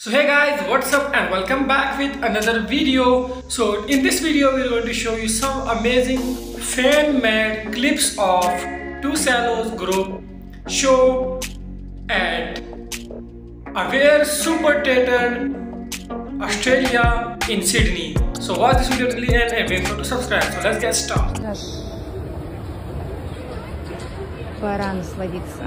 So hey guys what's up and welcome back with another video. So in this video we're going to show you some amazing fan made clips of Two Sallows group show at Aware Super Theatre Australia in Sydney. So watch this video till the end and make sure to subscribe. So let's get started. Наш пора насладиться.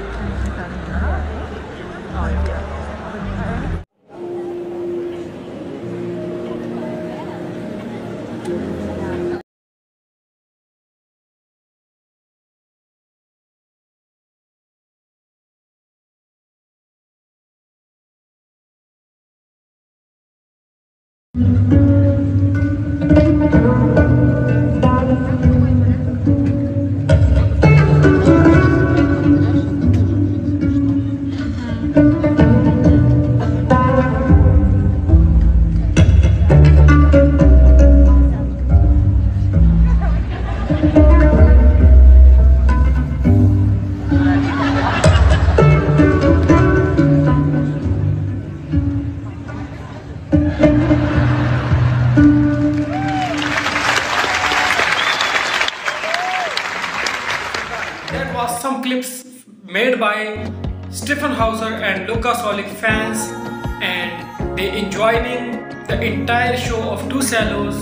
That was some clips made by Stjepan Hauser and Luka Sulic fans and they enjoying the entire show of Two Cellos.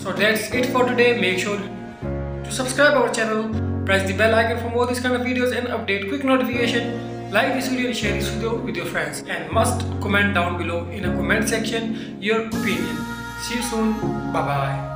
So that's it for today. Make sure to subscribe our channel, press the bell icon for more these kind of videos and update quick notification. Like this video and share this video with your friends and must comment down below in a comment section your opinion. See you soon. Bye bye.